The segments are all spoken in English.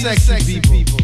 sexy people.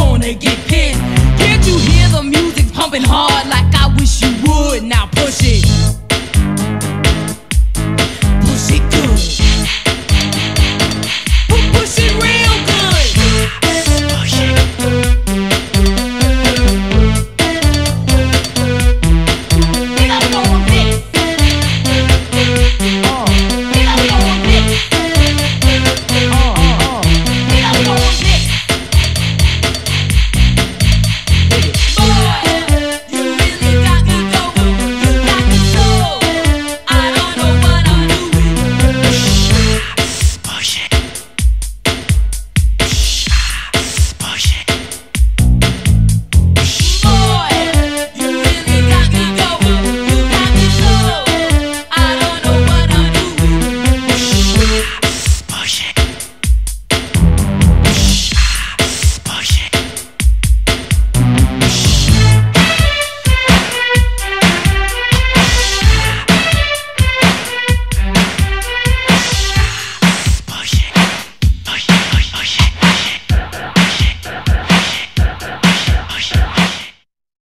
gonna get pissed. Can't you hear the music pumping hard like I wish you would? Now push it.